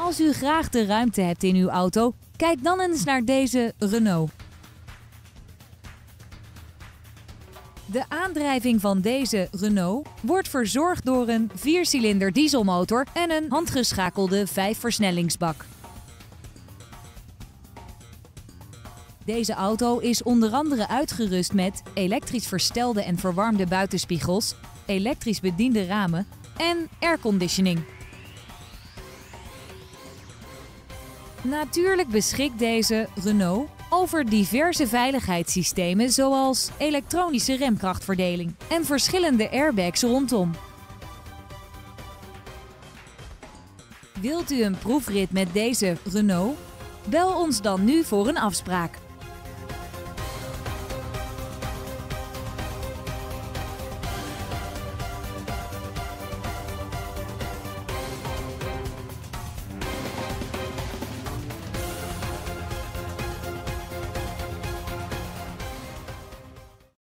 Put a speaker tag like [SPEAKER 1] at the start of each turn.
[SPEAKER 1] Als u graag de ruimte hebt in uw auto, kijk dan eens naar deze Renault. De aandrijving van deze Renault wordt verzorgd door een viercilinder dieselmotor en een handgeschakelde vijfversnellingsbak. Deze auto is onder andere uitgerust met elektrisch verstelde en verwarmde buitenspiegels, elektrisch bediende ramen en airconditioning. Natuurlijk beschikt deze Renault over diverse veiligheidssystemen zoals elektronische remkrachtverdeling en verschillende airbags rondom. Wilt u een proefrit met deze Renault? Bel ons dan nu voor een afspraak.